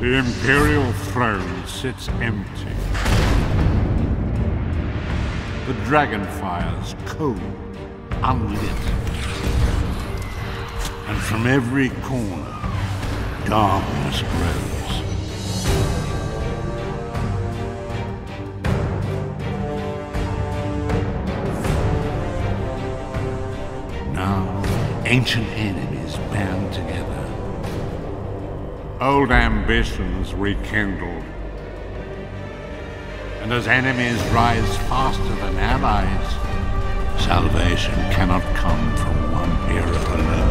The Imperial throne sits empty. The dragon fires cold, unlit. And from every corner, darkness grows. Now, ancient enemies band together. Old ambitions rekindled. And as enemies rise faster than allies, salvation cannot come from one hero alone.